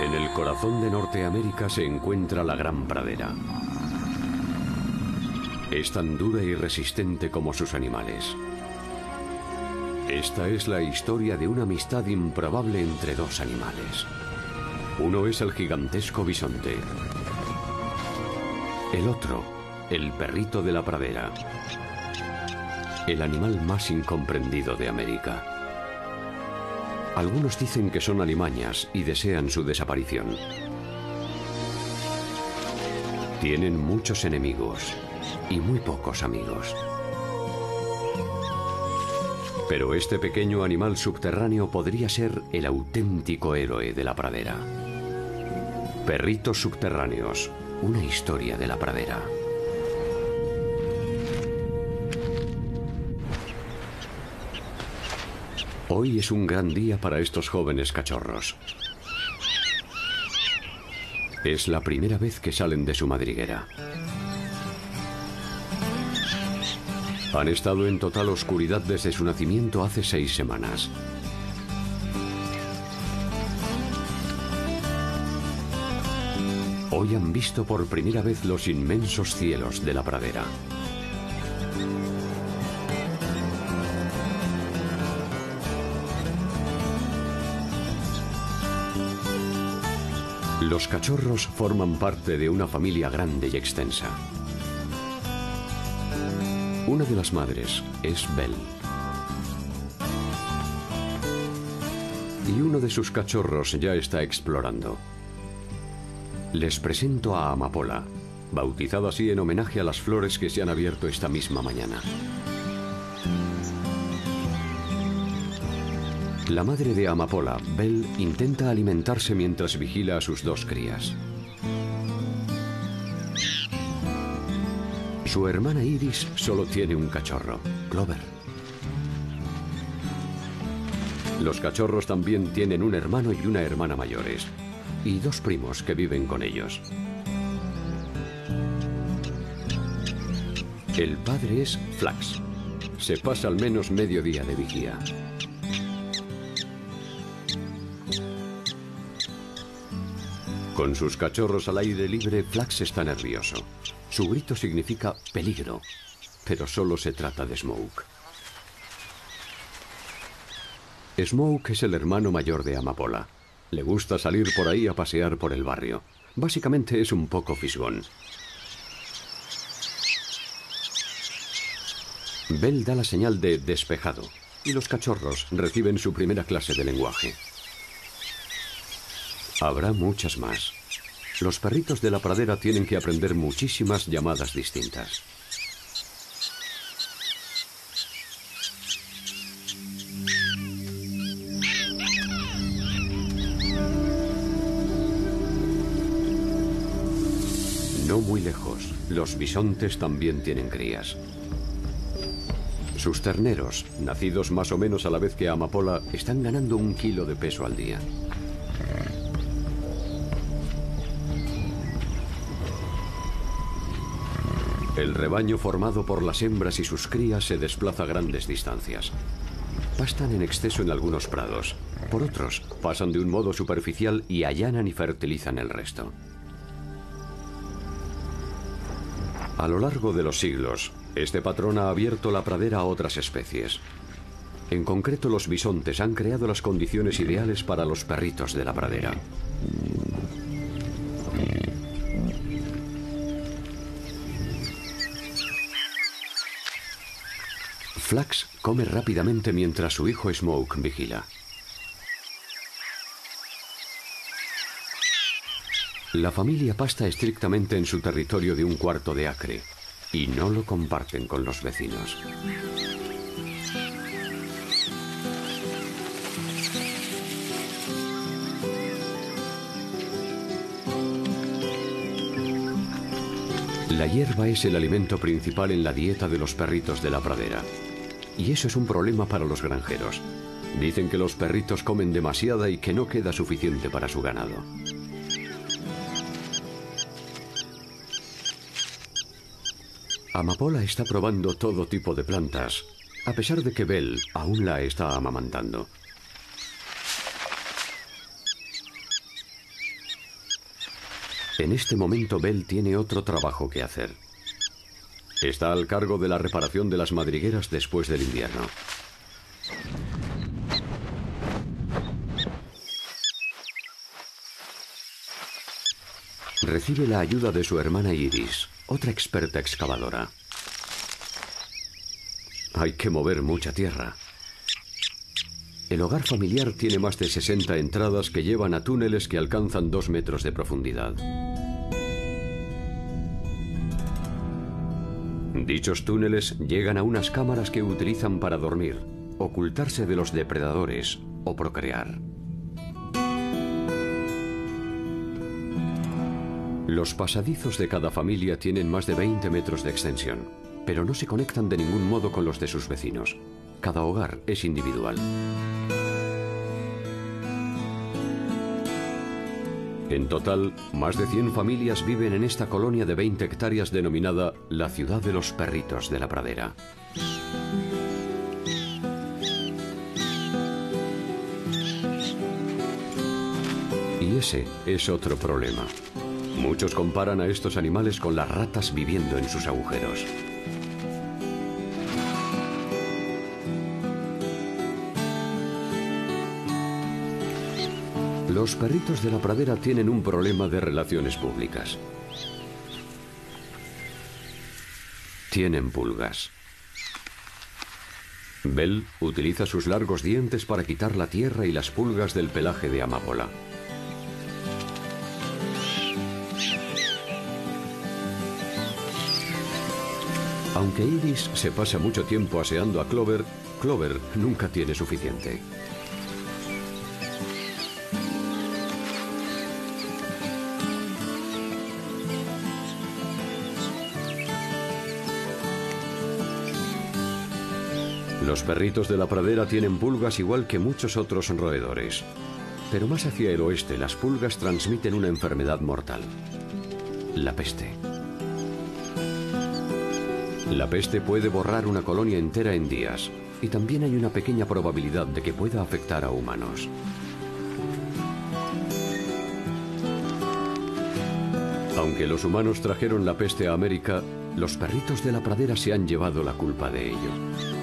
En el corazón de Norteamérica se encuentra la Gran Pradera. Es tan dura y resistente como sus animales. Esta es la historia de una amistad improbable entre dos animales. Uno es el gigantesco bisonte. El otro, el perrito de la pradera. El animal más incomprendido de América. Algunos dicen que son alimañas y desean su desaparición. Tienen muchos enemigos y muy pocos amigos. Pero este pequeño animal subterráneo podría ser el auténtico héroe de la pradera. Perritos subterráneos, una historia de la pradera. Hoy es un gran día para estos jóvenes cachorros. Es la primera vez que salen de su madriguera. Han estado en total oscuridad desde su nacimiento hace seis semanas. Hoy han visto por primera vez los inmensos cielos de la pradera. Los cachorros forman parte de una familia grande y extensa. Una de las madres es Belle. Y uno de sus cachorros ya está explorando. Les presento a Amapola, bautizada así en homenaje a las flores que se han abierto esta misma mañana. La madre de Amapola, Belle, intenta alimentarse mientras vigila a sus dos crías. Su hermana Iris solo tiene un cachorro, Clover. Los cachorros también tienen un hermano y una hermana mayores, y dos primos que viven con ellos. El padre es Flax. Se pasa al menos medio día de vigía. Con sus cachorros al aire libre, Flax está nervioso. Su grito significa peligro, pero solo se trata de Smoke. Smoke es el hermano mayor de Amapola. Le gusta salir por ahí a pasear por el barrio. Básicamente es un poco fisgón. Bell da la señal de despejado y los cachorros reciben su primera clase de lenguaje. Habrá muchas más. Los perritos de la pradera tienen que aprender muchísimas llamadas distintas. No muy lejos, los bisontes también tienen crías. Sus terneros, nacidos más o menos a la vez que Amapola, están ganando un kilo de peso al día. El rebaño formado por las hembras y sus crías se desplaza grandes distancias. Pastan en exceso en algunos prados. Por otros, pasan de un modo superficial y allanan y fertilizan el resto. A lo largo de los siglos, este patrón ha abierto la pradera a otras especies. En concreto, los bisontes han creado las condiciones ideales para los perritos de la pradera. Flax come rápidamente mientras su hijo Smoke vigila. La familia pasta estrictamente en su territorio de un cuarto de acre y no lo comparten con los vecinos. La hierba es el alimento principal en la dieta de los perritos de la pradera. Y eso es un problema para los granjeros. Dicen que los perritos comen demasiada y que no queda suficiente para su ganado. Amapola está probando todo tipo de plantas, a pesar de que Bell aún la está amamantando. En este momento Bell tiene otro trabajo que hacer. Está al cargo de la reparación de las madrigueras después del invierno. Recibe la ayuda de su hermana Iris, otra experta excavadora. Hay que mover mucha tierra. El hogar familiar tiene más de 60 entradas que llevan a túneles que alcanzan dos metros de profundidad. Dichos túneles llegan a unas cámaras que utilizan para dormir, ocultarse de los depredadores o procrear. Los pasadizos de cada familia tienen más de 20 metros de extensión, pero no se conectan de ningún modo con los de sus vecinos. Cada hogar es individual. En total, más de 100 familias viven en esta colonia de 20 hectáreas denominada la ciudad de los perritos de la pradera. Y ese es otro problema. Muchos comparan a estos animales con las ratas viviendo en sus agujeros. Los perritos de la pradera tienen un problema de relaciones públicas. Tienen pulgas. Bell utiliza sus largos dientes para quitar la tierra y las pulgas del pelaje de amapola. Aunque Iris se pasa mucho tiempo aseando a Clover, Clover nunca tiene suficiente. Los perritos de la pradera tienen pulgas igual que muchos otros roedores. Pero más hacia el oeste, las pulgas transmiten una enfermedad mortal, la peste. La peste puede borrar una colonia entera en días y también hay una pequeña probabilidad de que pueda afectar a humanos. Aunque los humanos trajeron la peste a América, los perritos de la pradera se han llevado la culpa de ello.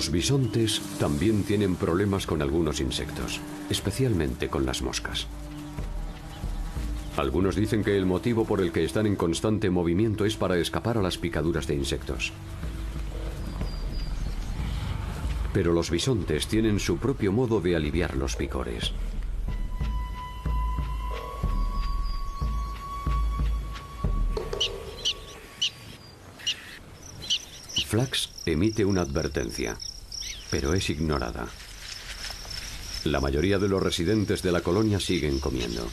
Los bisontes también tienen problemas con algunos insectos, especialmente con las moscas. Algunos dicen que el motivo por el que están en constante movimiento es para escapar a las picaduras de insectos. Pero los bisontes tienen su propio modo de aliviar los picores. Flax emite una advertencia, pero es ignorada. La mayoría de los residentes de la colonia siguen comiendo.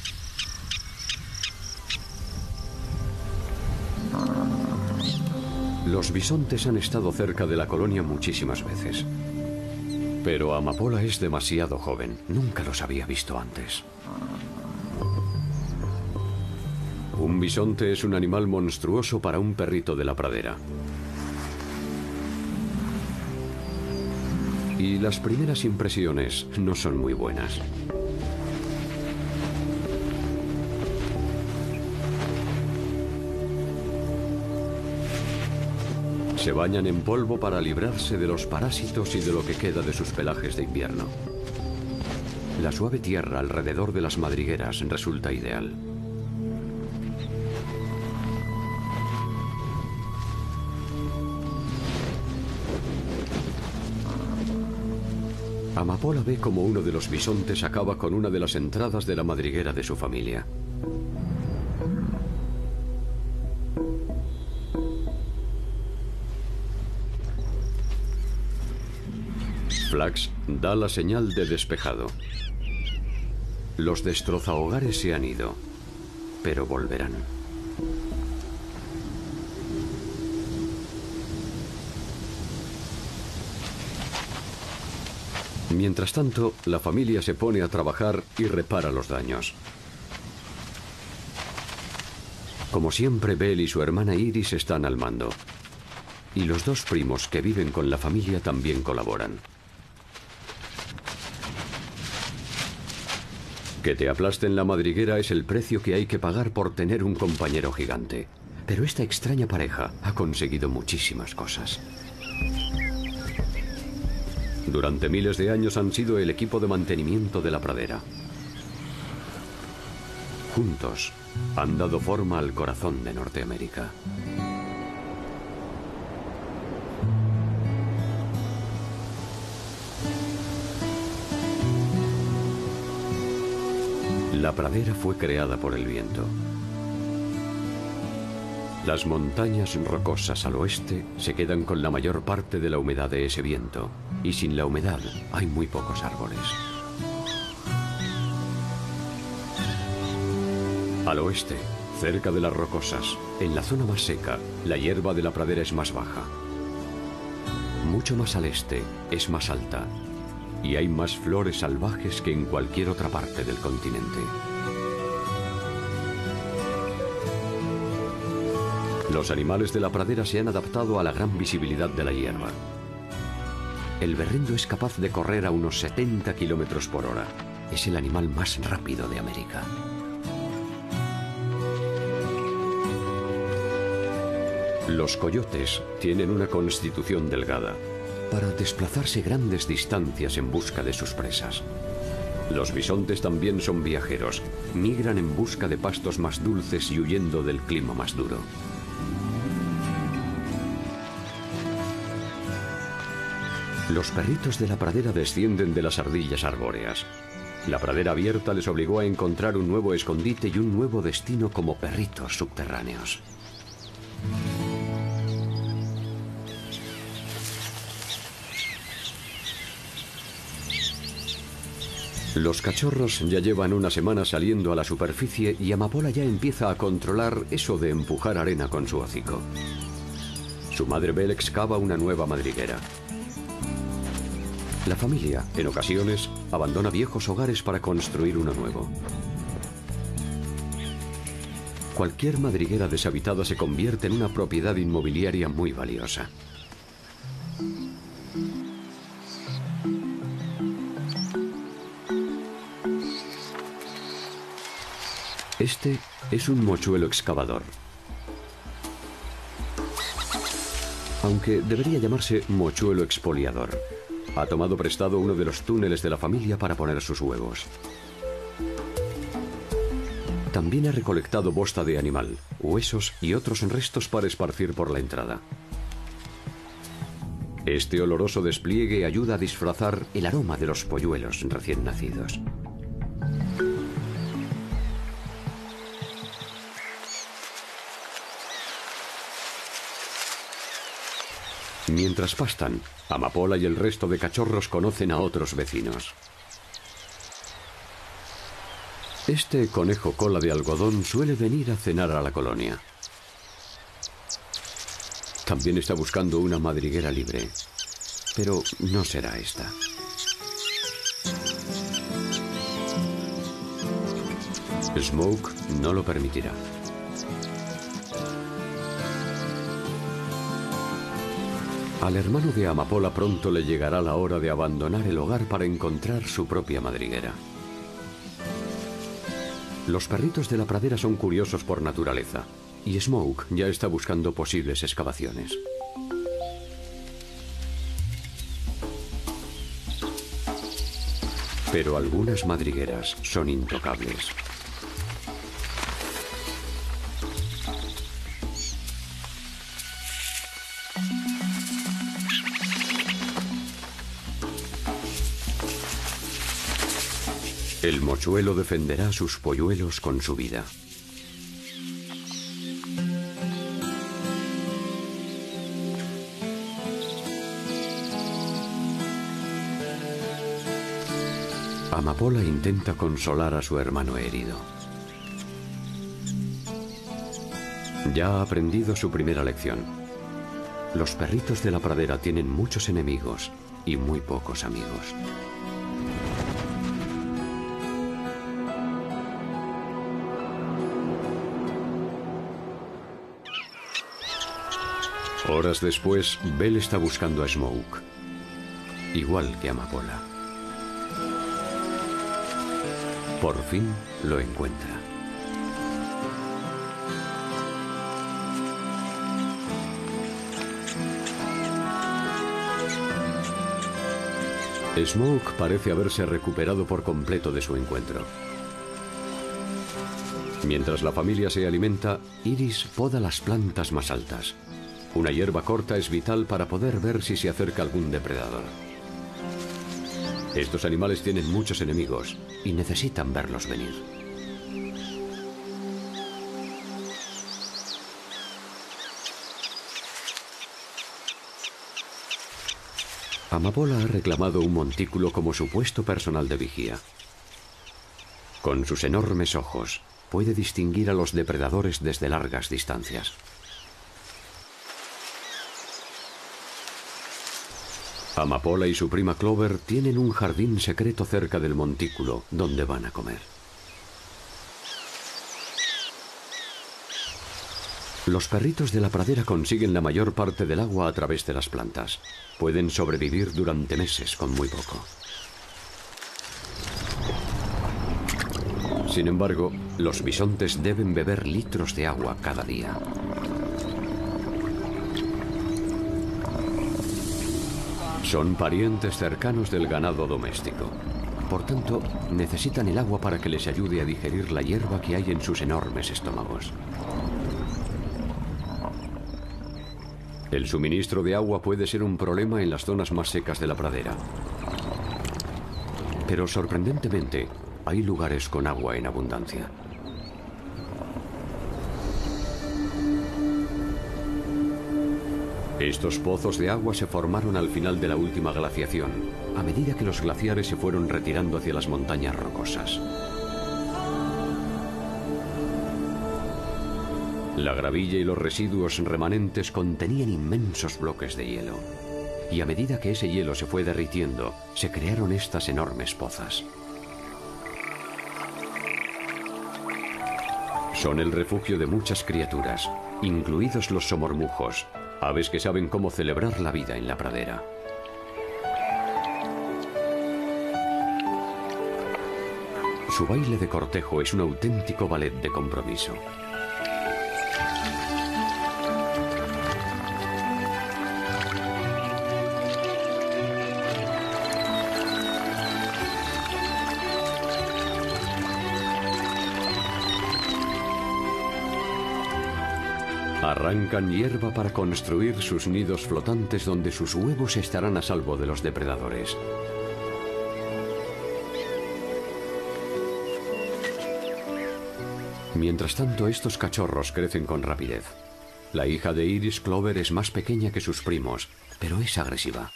Los bisontes han estado cerca de la colonia muchísimas veces. Pero Amapola es demasiado joven. Nunca los había visto antes. Un bisonte es un animal monstruoso para un perrito de la pradera. Y las primeras impresiones no son muy buenas. Se bañan en polvo para librarse de los parásitos y de lo que queda de sus pelajes de invierno. La suave tierra alrededor de las madrigueras resulta ideal. Amapola ve como uno de los bisontes acaba con una de las entradas de la madriguera de su familia. Flax da la señal de despejado. Los destrozahogares se han ido, pero volverán. Mientras tanto, la familia se pone a trabajar y repara los daños. Como siempre, Bell y su hermana Iris están al mando. Y los dos primos que viven con la familia también colaboran. Que te aplasten la madriguera es el precio que hay que pagar por tener un compañero gigante. Pero esta extraña pareja ha conseguido muchísimas cosas. Durante miles de años han sido el equipo de mantenimiento de la pradera. Juntos han dado forma al corazón de Norteamérica. La pradera fue creada por el viento. Las montañas rocosas al oeste se quedan con la mayor parte de la humedad de ese viento, y sin la humedad hay muy pocos árboles. Al oeste, cerca de las rocosas, en la zona más seca, la hierba de la pradera es más baja. Mucho más al este es más alta y hay más flores salvajes que en cualquier otra parte del continente. Los animales de la pradera se han adaptado a la gran visibilidad de la hierba. El berrendo es capaz de correr a unos 70 kilómetros por hora. Es el animal más rápido de América. Los coyotes tienen una constitución delgada para desplazarse grandes distancias en busca de sus presas. Los bisontes también son viajeros, migran en busca de pastos más dulces y huyendo del clima más duro. Los perritos de la pradera descienden de las ardillas arbóreas. La pradera abierta les obligó a encontrar un nuevo escondite y un nuevo destino como perritos subterráneos. Los cachorros ya llevan una semana saliendo a la superficie y Amapola ya empieza a controlar eso de empujar arena con su hocico. Su madre Belle excava una nueva madriguera. La familia, en ocasiones, abandona viejos hogares para construir uno nuevo. Cualquier madriguera deshabitada se convierte en una propiedad inmobiliaria muy valiosa. Este es un mochuelo excavador. Aunque debería llamarse mochuelo expoliador. Ha tomado prestado uno de los túneles de la familia para poner sus huevos. También ha recolectado bosta de animal, huesos y otros restos para esparcir por la entrada. Este oloroso despliegue ayuda a disfrazar el aroma de los polluelos recién nacidos. Mientras pastan, Amapola y el resto de cachorros conocen a otros vecinos. Este conejo cola de algodón suele venir a cenar a la colonia. También está buscando una madriguera libre, pero no será esta. Smoke no lo permitirá. Al hermano de Amapola pronto le llegará la hora de abandonar el hogar para encontrar su propia madriguera. Los perritos de la pradera son curiosos por naturaleza y Smoke ya está buscando posibles excavaciones. Pero algunas madrigueras son intocables. El mochuelo defenderá sus polluelos con su vida. Amapola intenta consolar a su hermano herido. Ya ha aprendido su primera lección. Los perritos de la pradera tienen muchos enemigos y muy pocos amigos. Horas después, Bell está buscando a Smoke, igual que Amapola. Por fin lo encuentra. Smoke parece haberse recuperado por completo de su encuentro. Mientras la familia se alimenta, Iris poda las plantas más altas. Una hierba corta es vital para poder ver si se acerca algún depredador. Estos animales tienen muchos enemigos y necesitan verlos venir. Amapola ha reclamado un montículo como su puesto personal de vigía. Con sus enormes ojos, puede distinguir a los depredadores desde largas distancias. Amapola y su prima Clover tienen un jardín secreto cerca del montículo donde van a comer. Los perritos de la pradera consiguen la mayor parte del agua a través de las plantas. Pueden sobrevivir durante meses con muy poco. Sin embargo, los bisontes deben beber litros de agua cada día. Son parientes cercanos del ganado doméstico. Por tanto, necesitan el agua para que les ayude a digerir la hierba que hay en sus enormes estómagos. El suministro de agua puede ser un problema en las zonas más secas de la pradera. Pero sorprendentemente, hay lugares con agua en abundancia. Estos pozos de agua se formaron al final de la última glaciación, a medida que los glaciares se fueron retirando hacia las montañas rocosas. La gravilla y los residuos remanentes contenían inmensos bloques de hielo. Y a medida que ese hielo se fue derritiendo, se crearon estas enormes pozas. Son el refugio de muchas criaturas, incluidos los somormujos, aves que saben cómo celebrar la vida en la pradera. Su baile de cortejo es un auténtico ballet de compromiso. Arrancan hierba para construir sus nidos flotantes donde sus huevos estarán a salvo de los depredadores. Mientras tanto, estos cachorros crecen con rapidez. La hija de Iris Clover es más pequeña que sus primos, pero es agresiva.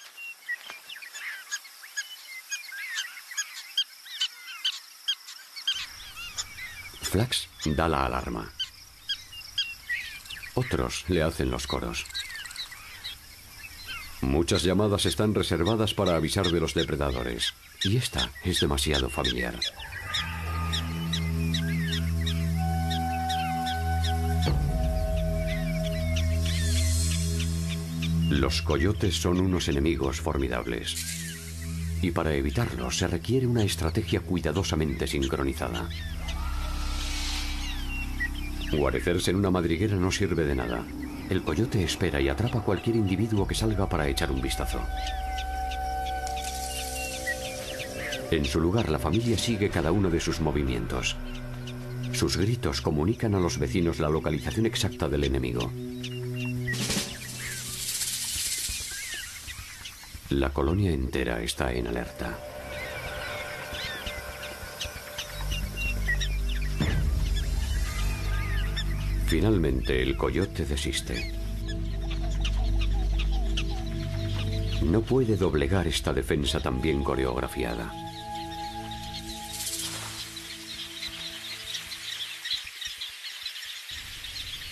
Flax da la alarma. Otros le hacen los coros. Muchas llamadas están reservadas para avisar de los depredadores, y esta es demasiado familiar. Los coyotes son unos enemigos formidables, y para evitarlos se requiere una estrategia cuidadosamente sincronizada. Guarecerse en una madriguera no sirve de nada. El coyote espera y atrapa a cualquier individuo que salga para echar un vistazo. En su lugar, la familia sigue cada uno de sus movimientos. Sus gritos comunican a los vecinos la localización exacta del enemigo. La colonia entera está en alerta. Finalmente el coyote desiste. No puede doblegar esta defensa tan bien coreografiada.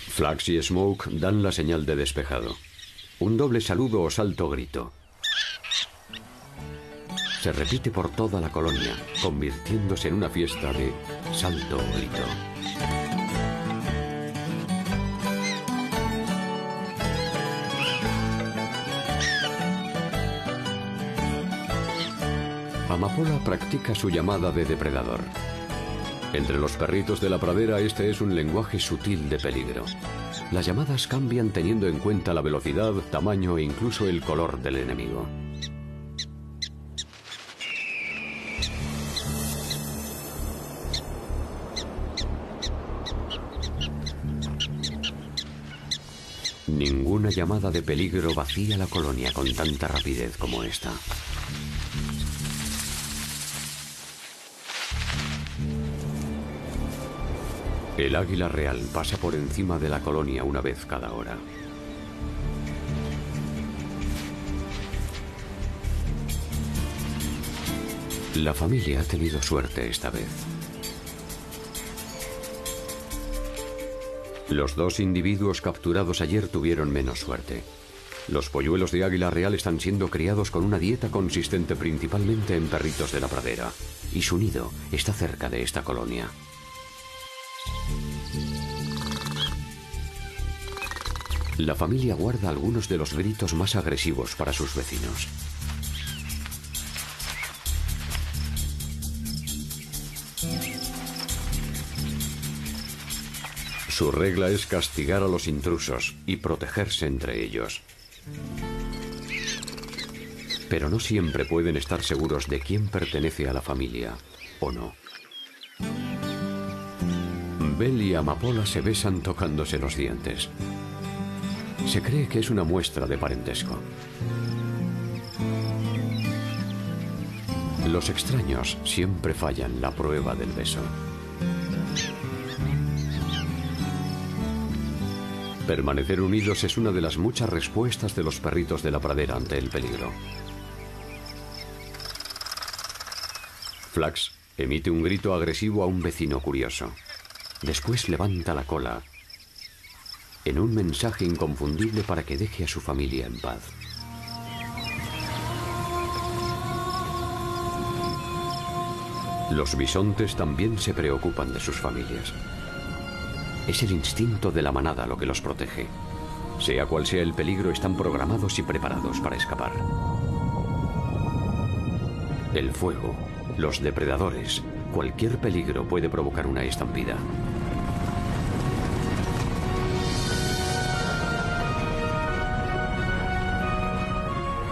Flax y Smoke dan la señal de despejado. Un doble saludo o salto grito. Se repite por toda la colonia, convirtiéndose en una fiesta de salto grito. Amapola practica su llamada de depredador. Entre los perritos de la pradera este es un lenguaje sutil de peligro. Las llamadas cambian teniendo en cuenta la velocidad, tamaño e incluso el color del enemigo. Ninguna llamada de peligro vacía la colonia con tanta rapidez como esta. El águila real pasa por encima de la colonia una vez cada hora. La familia ha tenido suerte esta vez. Los dos individuos capturados ayer tuvieron menos suerte. Los polluelos de águila real están siendo criados con una dieta consistente principalmente en perritos de la pradera, y su nido está cerca de esta colonia. La familia guarda algunos de los gritos más agresivos para sus vecinos. Su regla es castigar a los intrusos y protegerse entre ellos. Pero no siempre pueden estar seguros de quién pertenece a la familia o no. Bell y Amapola se besan tocándose los dientes. Se cree que es una muestra de parentesco. Los extraños siempre fallan la prueba del beso. Permanecer unidos es una de las muchas respuestas de los perritos de la pradera ante el peligro. Flax emite un grito agresivo a un vecino curioso. Después levanta la cola en un mensaje inconfundible para que deje a su familia en paz. Los bisontes también se preocupan de sus familias. Es el instinto de la manada lo que los protege. Sea cual sea el peligro, están programados y preparados para escapar. El fuego, los depredadores, cualquier peligro puede provocar una estampida.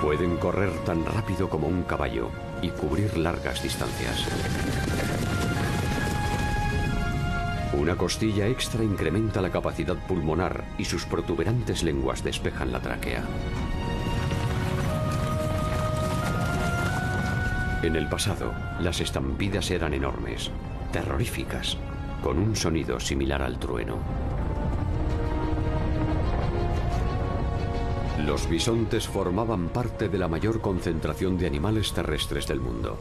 Pueden correr tan rápido como un caballo y cubrir largas distancias. Una costilla extra incrementa la capacidad pulmonar y sus protuberantes lenguas despejan la tráquea. En el pasado, las estampidas eran enormes, terroríficas, con un sonido similar al trueno. Los bisontes formaban parte de la mayor concentración de animales terrestres del mundo.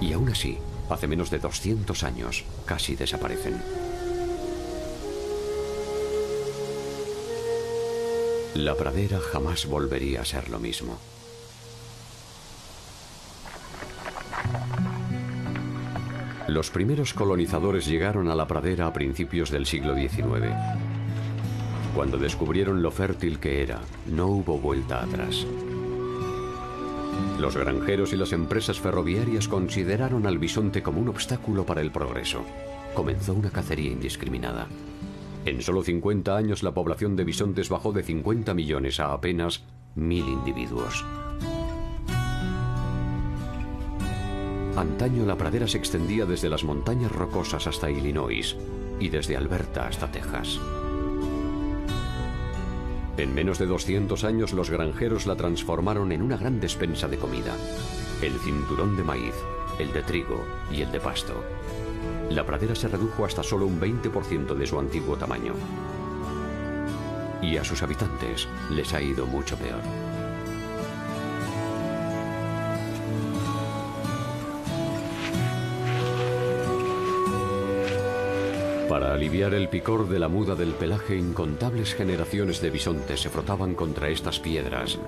Y aún así, hace menos de 200 años, casi desaparecen. La pradera jamás volvería a ser lo mismo. Los primeros colonizadores llegaron a la pradera a principios del siglo XIX cuando descubrieron lo fértil que era, no hubo vuelta atrás. Los granjeros y las empresas ferroviarias consideraron al bisonte como un obstáculo para el progreso. Comenzó una cacería indiscriminada. En solo 50 años la población de bisontes bajó de 50 millones a apenas mil individuos. Antaño la pradera se extendía desde las montañas rocosas hasta Illinois y desde Alberta hasta Texas. En menos de 200 años los granjeros la transformaron en una gran despensa de comida. El cinturón de maíz, el de trigo y el de pasto. La pradera se redujo hasta solo un 20% de su antiguo tamaño. Y a sus habitantes les ha ido mucho peor. Para aliviar el picor de la muda del pelaje, incontables generaciones de bisontes se frotaban contra estas piedras,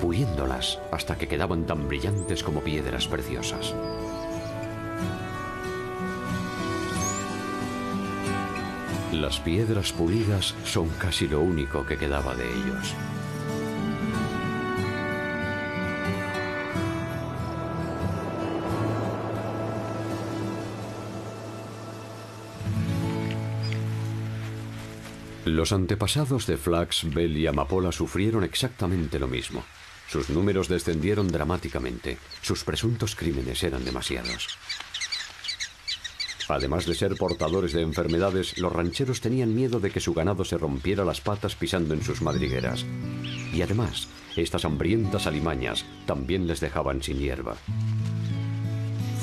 puliéndolas hasta que quedaban tan brillantes como piedras preciosas. Las piedras pulidas son casi lo único que quedaba de ellos. Los antepasados de Flax, Bell y Amapola sufrieron exactamente lo mismo. Sus números descendieron dramáticamente. Sus presuntos crímenes eran demasiados. Además de ser portadores de enfermedades, los rancheros tenían miedo de que su ganado se rompiera las patas pisando en sus madrigueras. Y además, estas hambrientas alimañas también les dejaban sin hierba.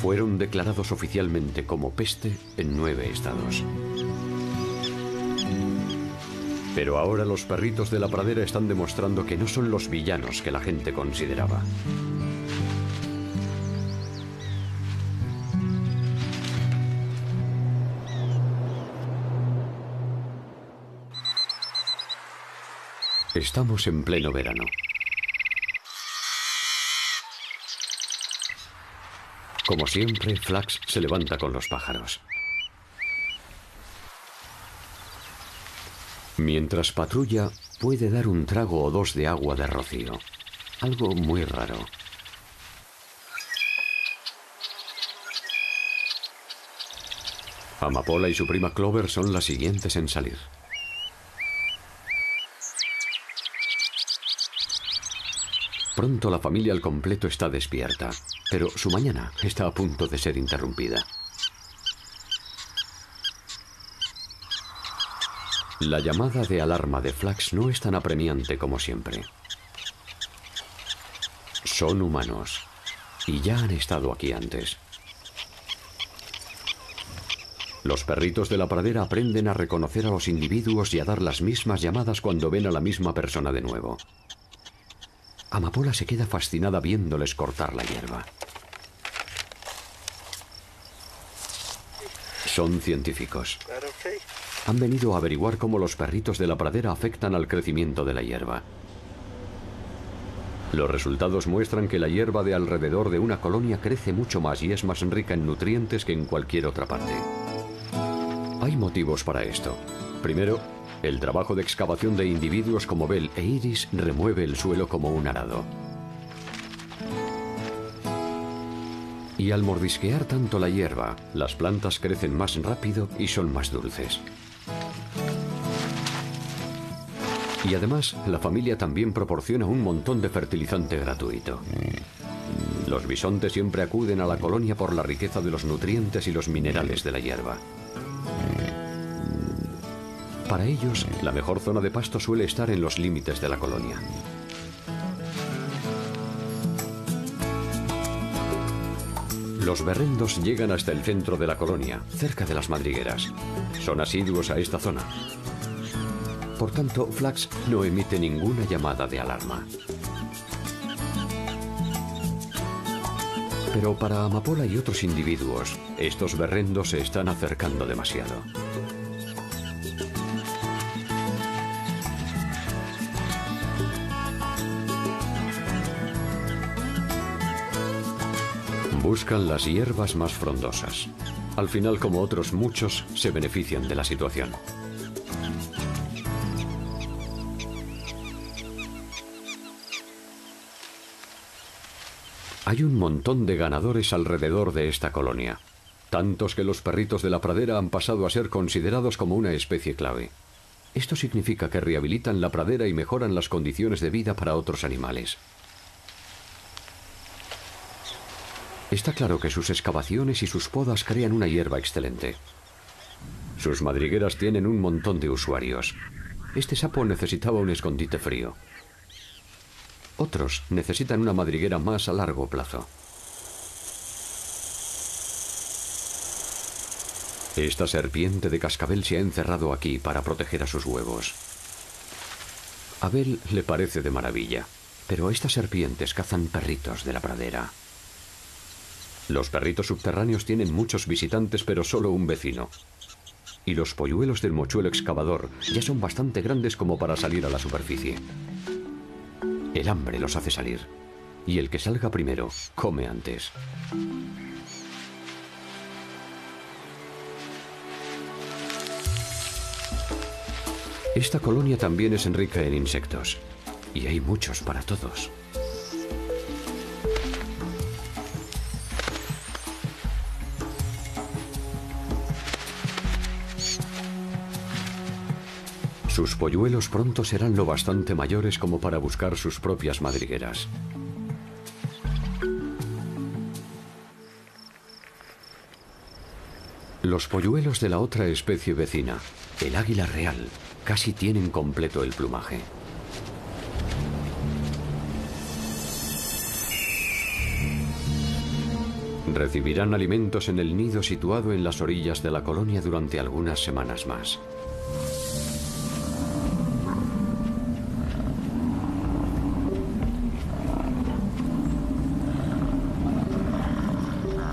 Fueron declarados oficialmente como peste en nueve estados. Pero ahora los perritos de la pradera están demostrando que no son los villanos que la gente consideraba. Estamos en pleno verano. Como siempre, Flax se levanta con los pájaros. Mientras patrulla, puede dar un trago o dos de agua de rocío. Algo muy raro. Amapola y su prima Clover son las siguientes en salir. Pronto la familia al completo está despierta, pero su mañana está a punto de ser interrumpida. La llamada de alarma de Flax no es tan apremiante como siempre. Son humanos y ya han estado aquí antes. Los perritos de la pradera aprenden a reconocer a los individuos y a dar las mismas llamadas cuando ven a la misma persona de nuevo. Amapola se queda fascinada viéndoles cortar la hierba. Son científicos. Han venido a averiguar cómo los perritos de la pradera afectan al crecimiento de la hierba. Los resultados muestran que la hierba de alrededor de una colonia crece mucho más y es más rica en nutrientes que en cualquier otra parte. Hay motivos para esto. Primero, el trabajo de excavación de individuos como Bell e Iris remueve el suelo como un arado. Y al mordisquear tanto la hierba, las plantas crecen más rápido y son más dulces. Y además, la familia también proporciona un montón de fertilizante gratuito. Los bisontes siempre acuden a la colonia por la riqueza de los nutrientes y los minerales de la hierba. Para ellos, la mejor zona de pasto suele estar en los límites de la colonia. Los berrendos llegan hasta el centro de la colonia, cerca de las madrigueras. Son asiduos a esta zona. Por tanto, Flax no emite ninguna llamada de alarma. Pero para Amapola y otros individuos, estos berrendos se están acercando demasiado. Buscan las hierbas más frondosas. Al final, como otros muchos, se benefician de la situación. Hay un montón de ganadores alrededor de esta colonia, tantos que los perritos de la pradera han pasado a ser considerados como una especie clave. Esto significa que rehabilitan la pradera y mejoran las condiciones de vida para otros animales. Está claro que sus excavaciones y sus podas crean una hierba excelente. Sus madrigueras tienen un montón de usuarios. Este sapo necesitaba un escondite frío. Otros necesitan una madriguera más a largo plazo. Esta serpiente de cascabel se ha encerrado aquí para proteger a sus huevos. Abel le parece de maravilla, pero estas serpientes cazan perritos de la pradera. Los perritos subterráneos tienen muchos visitantes, pero solo un vecino. Y los polluelos del mochuelo excavador ya son bastante grandes como para salir a la superficie. El hambre los hace salir. Y el que salga primero, come antes. Esta colonia también es rica en insectos. Y hay muchos para todos. Sus polluelos pronto serán lo bastante mayores como para buscar sus propias madrigueras. Los polluelos de la otra especie vecina, el águila real, casi tienen completo el plumaje. Recibirán alimentos en el nido situado en las orillas de la colonia durante algunas semanas más.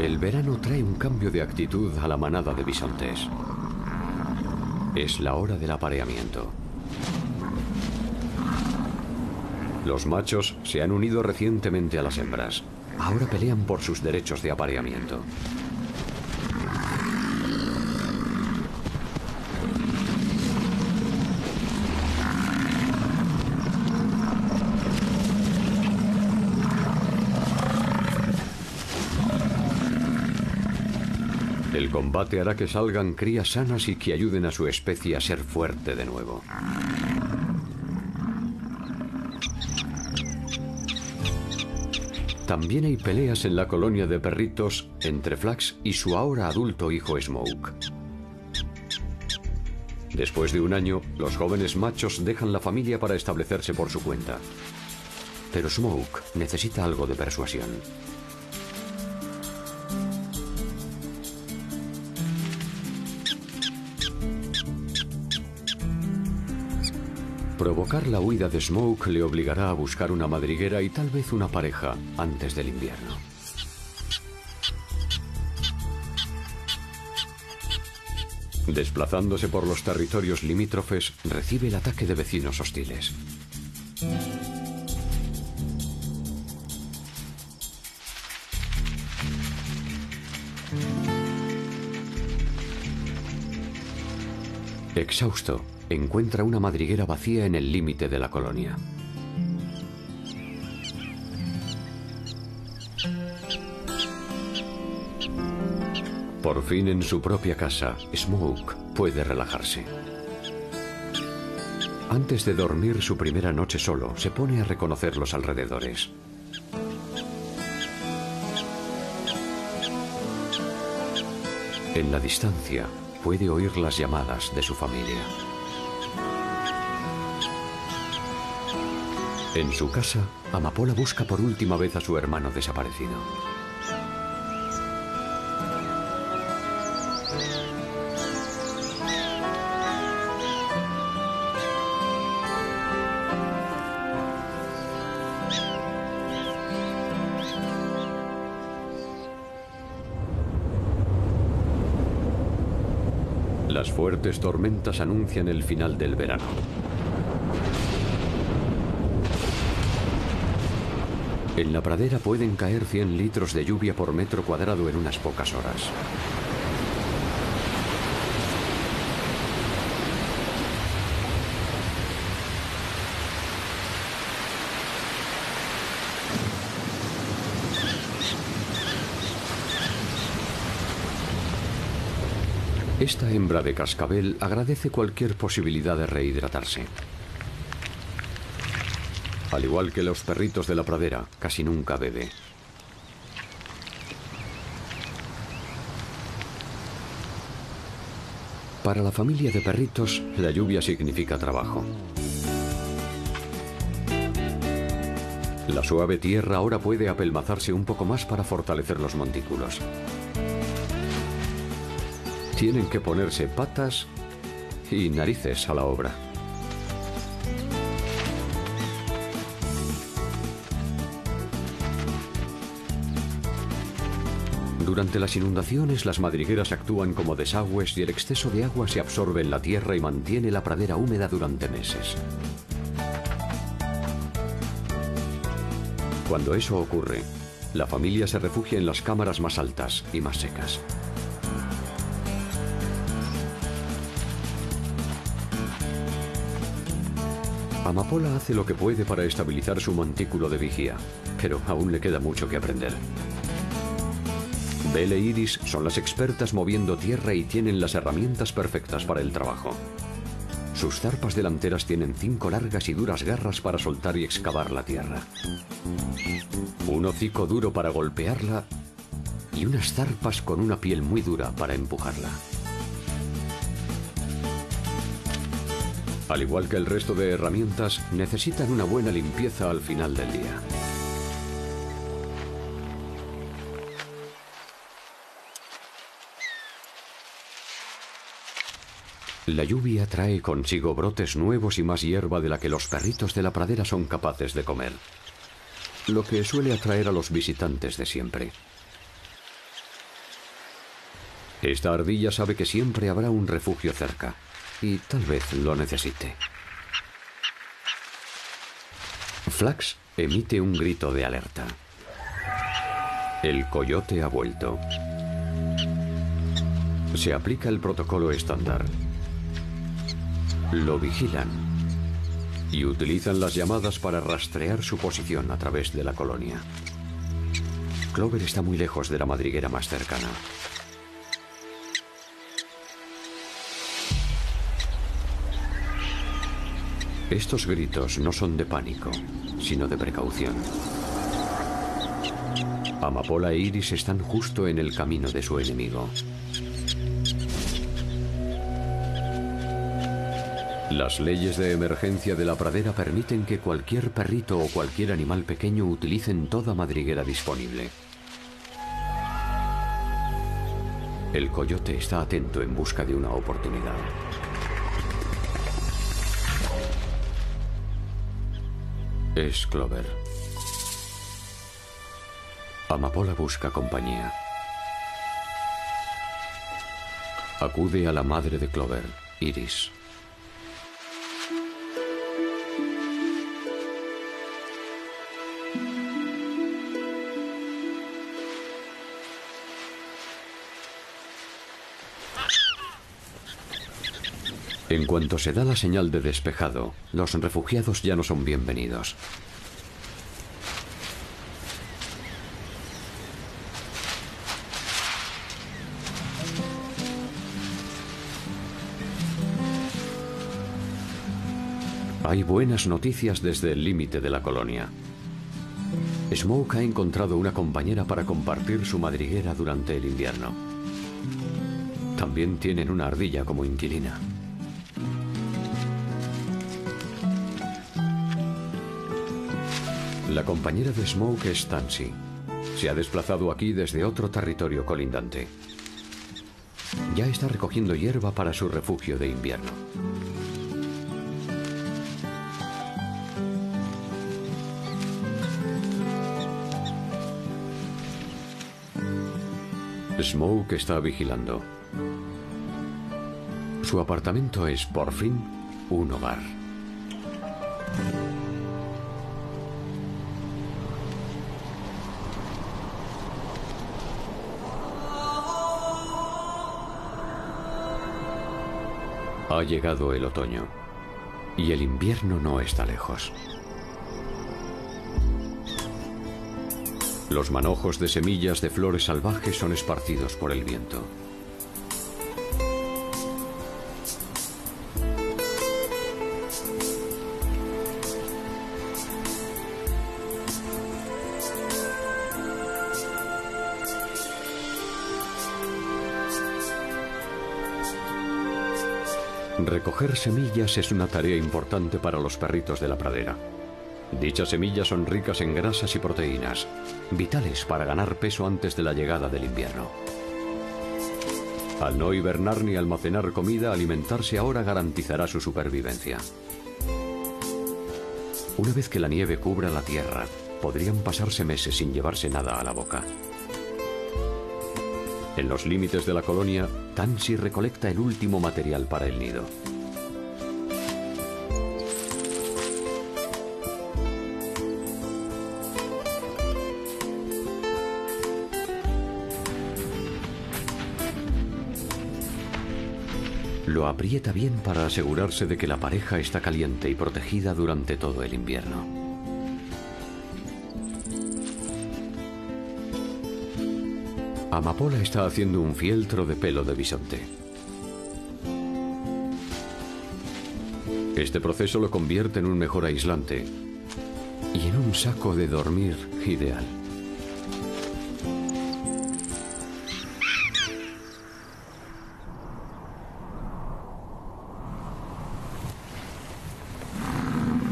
El verano trae un cambio de actitud a la manada de bisontes. Es la hora del apareamiento. Los machos se han unido recientemente a las hembras. Ahora pelean por sus derechos de apareamiento. Combate hará que salgan crías sanas y que ayuden a su especie a ser fuerte de nuevo. También hay peleas en la colonia de perritos entre Flax y su ahora adulto hijo Smoke. Después de un año, los jóvenes machos dejan la familia para establecerse por su cuenta. Pero Smoke necesita algo de persuasión. Provocar la huida de Smoke le obligará a buscar una madriguera y tal vez una pareja antes del invierno. Desplazándose por los territorios limítrofes, recibe el ataque de vecinos hostiles. Exhausto, encuentra una madriguera vacía en el límite de la colonia. Por fin en su propia casa, Smoke puede relajarse. Antes de dormir su primera noche solo, se pone a reconocer los alrededores. En la distancia, puede oír las llamadas de su familia. En su casa, Amapola busca por última vez a su hermano desaparecido. Fuertes tormentas anuncian el final del verano. En la pradera pueden caer 100 litros de lluvia por metro cuadrado en unas pocas horas. Esta hembra de cascabel agradece cualquier posibilidad de rehidratarse. Al igual que los perritos de la pradera, casi nunca bebe. Para la familia de perritos, la lluvia significa trabajo. La suave tierra ahora puede apelmazarse un poco más para fortalecer los montículos. Tienen que ponerse patas y narices a la obra. Durante las inundaciones las madrigueras actúan como desagües y el exceso de agua se absorbe en la tierra y mantiene la pradera húmeda durante meses. Cuando eso ocurre, la familia se refugia en las cámaras más altas y más secas. Amapola hace lo que puede para estabilizar su montículo de vigía, pero aún le queda mucho que aprender. Belle e Iris son las expertas moviendo tierra y tienen las herramientas perfectas para el trabajo. Sus zarpas delanteras tienen cinco largas y duras garras para soltar y excavar la tierra. Un hocico duro para golpearla y unas zarpas con una piel muy dura para empujarla. Al igual que el resto de herramientas, necesitan una buena limpieza al final del día. La lluvia trae consigo brotes nuevos y más hierba de la que los perritos de la pradera son capaces de comer, lo que suele atraer a los visitantes de siempre. Esta ardilla sabe que siempre habrá un refugio cerca y tal vez lo necesite. Flax emite un grito de alerta. El coyote ha vuelto. Se aplica el protocolo estándar. Lo vigilan y utilizan las llamadas para rastrear su posición a través de la colonia. Clover está muy lejos de la madriguera más cercana. Estos gritos no son de pánico, sino de precaución. Amapola e Iris están justo en el camino de su enemigo. Las leyes de emergencia de la pradera permiten que cualquier perrito o cualquier animal pequeño utilicen toda madriguera disponible. El coyote está atento en busca de una oportunidad. Es Clover. Amapola busca compañía. Acude a la madre de Clover, Iris. En cuanto se da la señal de despejado, los refugiados ya no son bienvenidos. Hay buenas noticias desde el límite de la colonia. Smoke ha encontrado una compañera para compartir su madriguera durante el invierno. También tienen una ardilla como inquilina. La compañera de Smoke es Tansy. Se ha desplazado aquí desde otro territorio colindante. Ya está recogiendo hierba para su refugio de invierno. Smoke está vigilando. Su apartamento es, por fin, un hogar. Ha llegado el otoño y el invierno no está lejos. Los manojos de semillas de flores salvajes son esparcidos por el viento. Recoger semillas es una tarea importante para los perritos de la pradera. Dichas semillas son ricas en grasas y proteínas, vitales para ganar peso antes de la llegada del invierno. Al no hibernar ni almacenar comida, alimentarse ahora garantizará su supervivencia. Una vez que la nieve cubra la tierra, podrían pasarse meses sin llevarse nada a la boca. En los límites de la colonia, Tansy recolecta el último material para el nido. Lo aprieta bien para asegurarse de que la pareja está caliente y protegida durante todo el invierno. Amapola está haciendo un fieltro de pelo de bisonte. Este proceso lo convierte en un mejor aislante y en un saco de dormir ideal.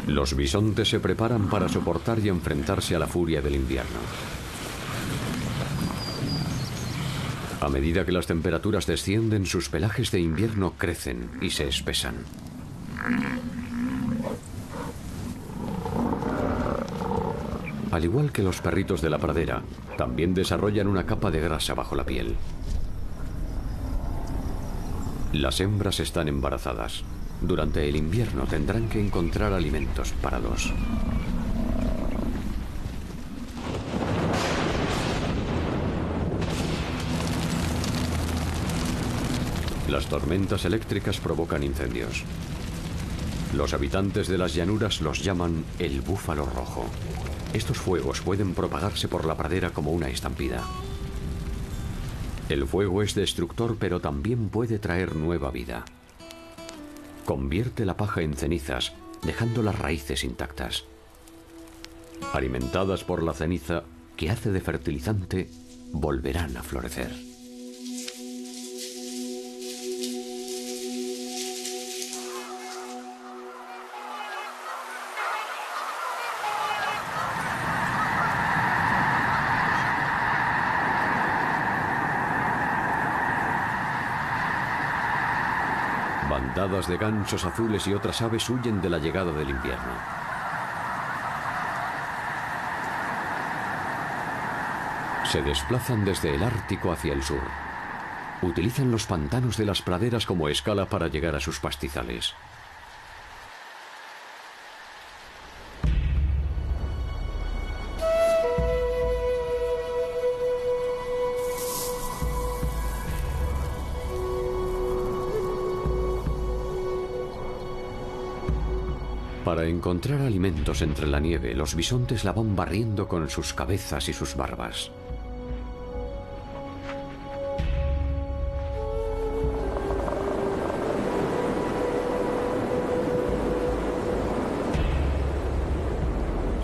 Los bisontes se preparan para soportar y enfrentarse a la furia del invierno. A medida que las temperaturas descienden, sus pelajes de invierno crecen y se espesan. Al igual que los perritos de la pradera, también desarrollan una capa de grasa bajo la piel. Las hembras están embarazadas. Durante el invierno tendrán que encontrar alimentos para dos. Las tormentas eléctricas provocan incendios. Los habitantes de las llanuras los llaman el búfalo rojo. Estos fuegos pueden propagarse por la pradera como una estampida. El fuego es destructor pero también puede traer nueva vida. Convierte la paja en cenizas, dejando las raíces intactas. Alimentadas por la ceniza que hace de fertilizante, volverán a florecer. Bandadas de ganchos azules y otras aves huyen de la llegada del invierno. Se desplazan desde el Ártico hacia el sur. Utilizan los pantanos de las praderas como escala para llegar a sus pastizales. Para encontrar alimentos entre la nieve, los bisontes la van barriendo con sus cabezas y sus barbas.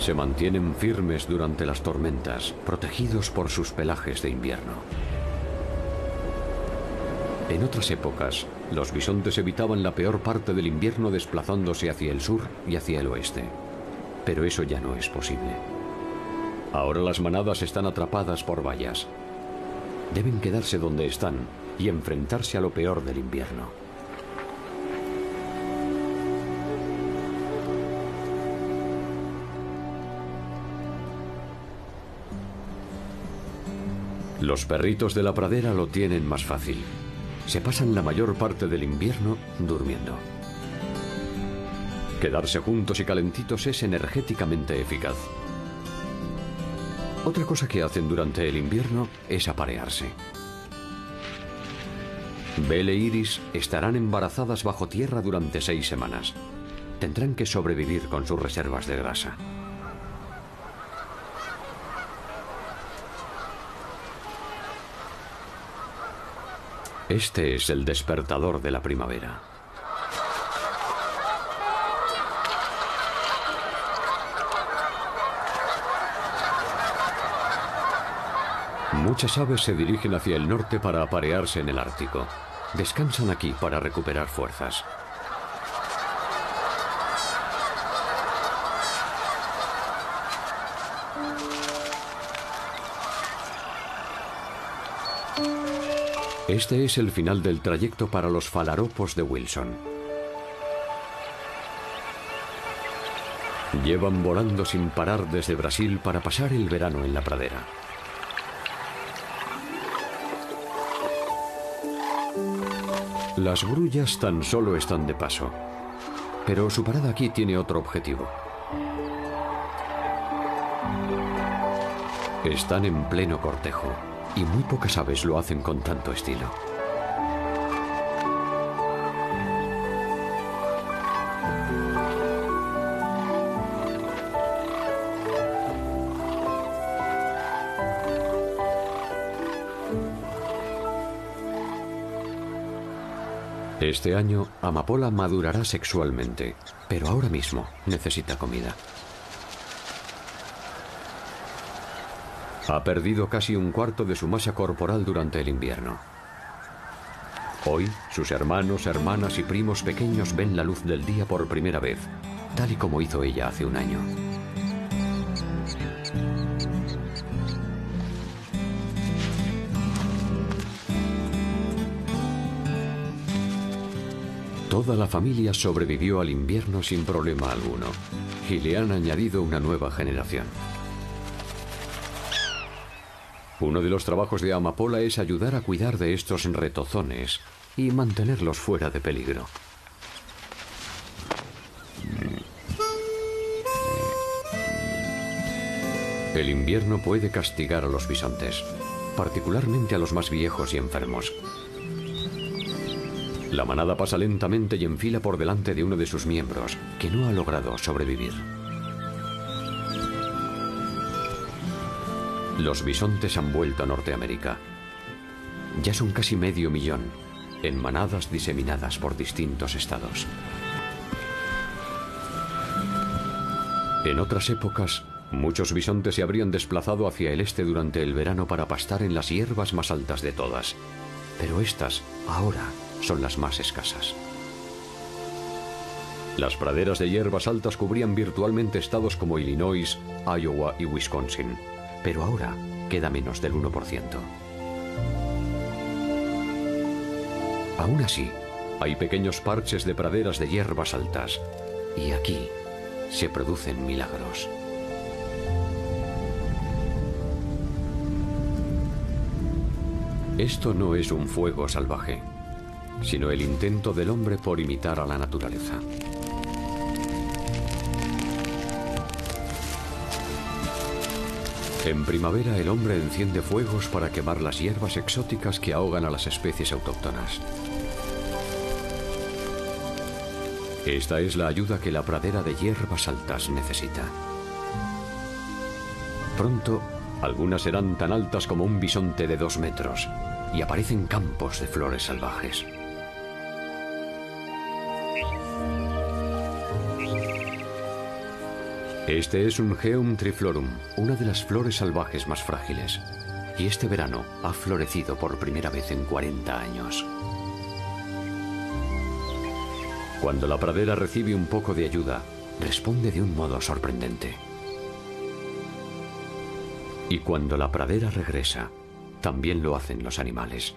Se mantienen firmes durante las tormentas, protegidos por sus pelajes de invierno. En otras épocas, los bisontes evitaban la peor parte del invierno desplazándose hacia el sur y hacia el oeste. Pero eso ya no es posible. Ahora las manadas están atrapadas por vallas. Deben quedarse donde están y enfrentarse a lo peor del invierno. Los perritos de la pradera lo tienen más fácil se pasan la mayor parte del invierno durmiendo. Quedarse juntos y calentitos es energéticamente eficaz. Otra cosa que hacen durante el invierno es aparearse. Belle e Iris estarán embarazadas bajo tierra durante seis semanas. Tendrán que sobrevivir con sus reservas de grasa. Este es el despertador de la primavera. Muchas aves se dirigen hacia el norte para aparearse en el Ártico. Descansan aquí para recuperar fuerzas. Este es el final del trayecto para los falaropos de Wilson. Llevan volando sin parar desde Brasil para pasar el verano en la pradera. Las grullas tan solo están de paso, pero su parada aquí tiene otro objetivo. Están en pleno cortejo y muy pocas aves lo hacen con tanto estilo. Este año, Amapola madurará sexualmente, pero ahora mismo necesita comida. Ha perdido casi un cuarto de su masa corporal durante el invierno. Hoy, sus hermanos, hermanas y primos pequeños ven la luz del día por primera vez, tal y como hizo ella hace un año. Toda la familia sobrevivió al invierno sin problema alguno y le han añadido una nueva generación. Uno de los trabajos de Amapola es ayudar a cuidar de estos retozones y mantenerlos fuera de peligro. El invierno puede castigar a los bisontes, particularmente a los más viejos y enfermos. La manada pasa lentamente y enfila por delante de uno de sus miembros, que no ha logrado sobrevivir. Los bisontes han vuelto a Norteamérica. Ya son casi medio millón, en manadas diseminadas por distintos estados. En otras épocas, muchos bisontes se habrían desplazado hacia el este durante el verano para pastar en las hierbas más altas de todas. Pero estas, ahora, son las más escasas. Las praderas de hierbas altas cubrían virtualmente estados como Illinois, Iowa y Wisconsin, pero ahora queda menos del 1%. Aún así, hay pequeños parches de praderas de hierbas altas, y aquí se producen milagros. Esto no es un fuego salvaje sino el intento del hombre por imitar a la naturaleza. En primavera el hombre enciende fuegos para quemar las hierbas exóticas que ahogan a las especies autóctonas. Esta es la ayuda que la pradera de hierbas altas necesita. Pronto, algunas serán tan altas como un bisonte de dos metros y aparecen campos de flores salvajes. Este es un Geum triflorum, una de las flores salvajes más frágiles. Y este verano ha florecido por primera vez en 40 años. Cuando la pradera recibe un poco de ayuda, responde de un modo sorprendente. Y cuando la pradera regresa, también lo hacen los animales.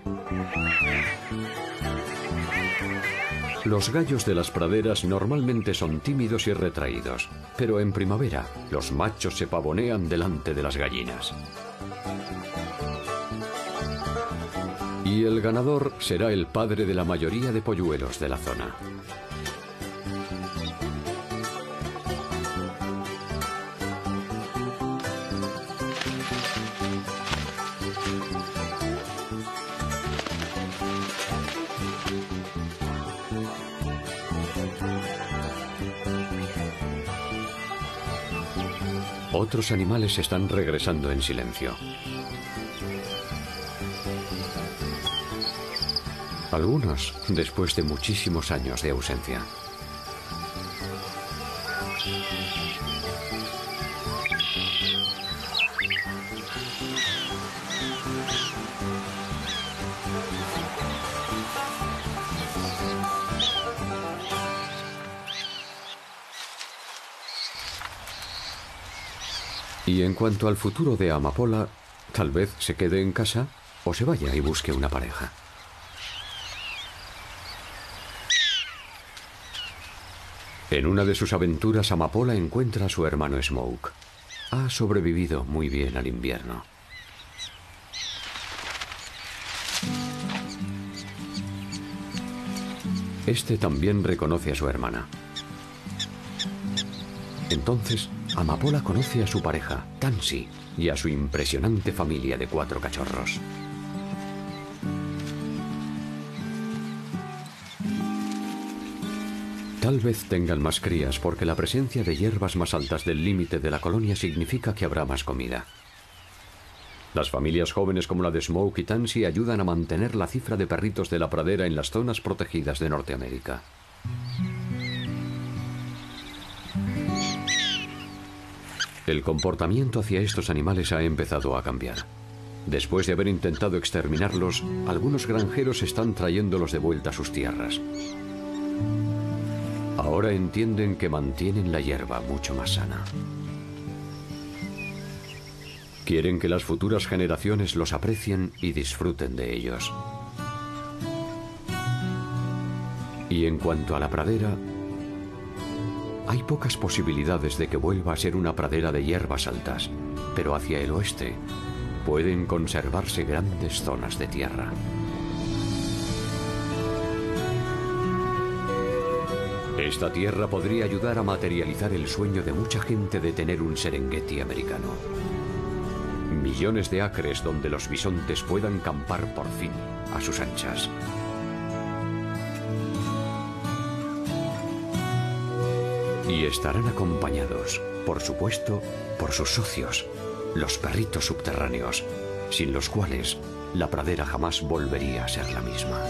Los gallos de las praderas normalmente son tímidos y retraídos, pero en primavera los machos se pavonean delante de las gallinas. Y el ganador será el padre de la mayoría de polluelos de la zona. Otros animales están regresando en silencio. Algunos después de muchísimos años de ausencia. Cuanto al futuro de Amapola, tal vez se quede en casa o se vaya y busque una pareja. En una de sus aventuras, Amapola encuentra a su hermano Smoke. Ha sobrevivido muy bien al invierno. Este también reconoce a su hermana. Entonces, Amapola conoce a su pareja, Tansy, y a su impresionante familia de cuatro cachorros. Tal vez tengan más crías porque la presencia de hierbas más altas del límite de la colonia significa que habrá más comida. Las familias jóvenes como la de Smoke y Tansy ayudan a mantener la cifra de perritos de la pradera en las zonas protegidas de Norteamérica. El comportamiento hacia estos animales ha empezado a cambiar. Después de haber intentado exterminarlos, algunos granjeros están trayéndolos de vuelta a sus tierras. Ahora entienden que mantienen la hierba mucho más sana. Quieren que las futuras generaciones los aprecien y disfruten de ellos. Y en cuanto a la pradera, hay pocas posibilidades de que vuelva a ser una pradera de hierbas altas, pero hacia el oeste pueden conservarse grandes zonas de tierra. Esta tierra podría ayudar a materializar el sueño de mucha gente de tener un Serengeti americano. Millones de acres donde los bisontes puedan campar por fin a sus anchas. Y estarán acompañados, por supuesto, por sus socios, los perritos subterráneos, sin los cuales la pradera jamás volvería a ser la misma.